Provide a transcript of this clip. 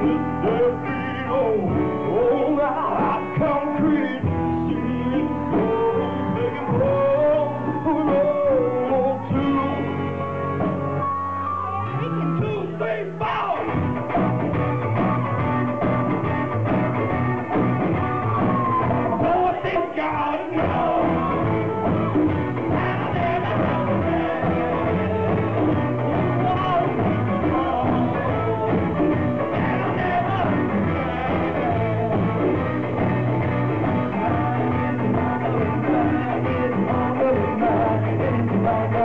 Oh,